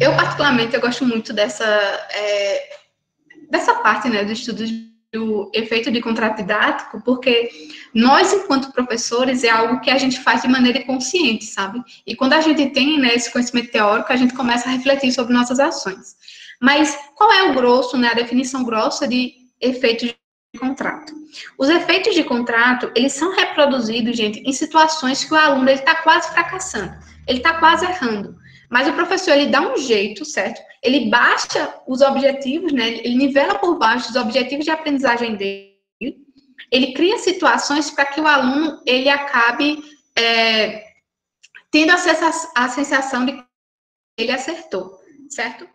eu particularmente eu gosto muito dessa é, dessa parte, né, do estudo do efeito de contrato didático, porque nós, enquanto professores, é algo que a gente faz de maneira consciente, sabe? E quando a gente tem né, esse conhecimento teórico, a gente começa a refletir sobre nossas ações. Mas qual é o grosso, né, a definição grossa de efeitos de contrato? Os efeitos de contrato, eles são reproduzidos, gente, em situações que o aluno está quase fracassando, ele está quase errando. Mas o professor, ele dá um jeito, certo? Ele baixa os objetivos, né? Ele nivela por baixo os objetivos de aprendizagem dele. Ele cria situações para que o aluno, ele acabe é, tendo acesso à sensação de que ele acertou, certo?